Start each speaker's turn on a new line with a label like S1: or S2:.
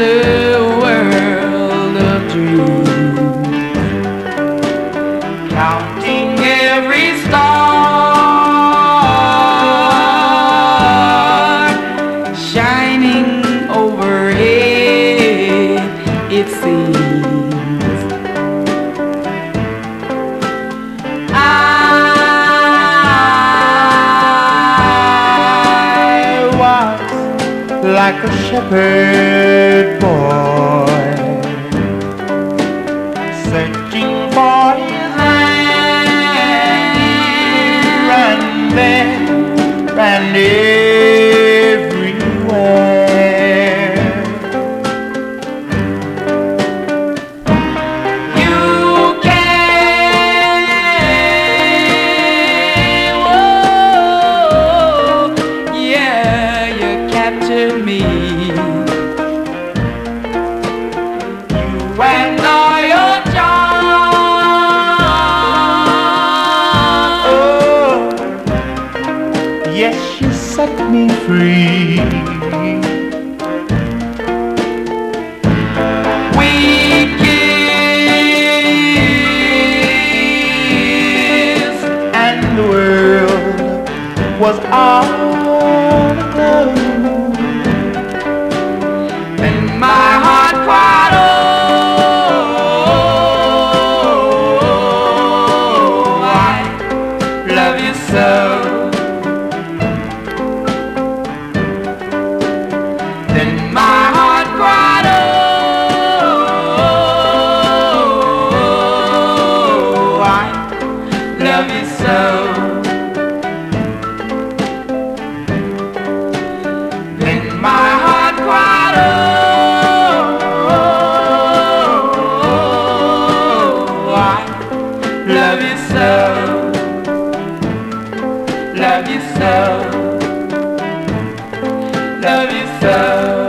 S1: the world of dreams. Counting every star shining overhead, it seems. Like a shepherd boy. Searching for his lamb and there and set me free. We kissed, and the world was all aglow. Love you so, love you so.